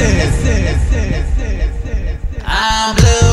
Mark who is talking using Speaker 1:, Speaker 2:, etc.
Speaker 1: listen. I'm blue.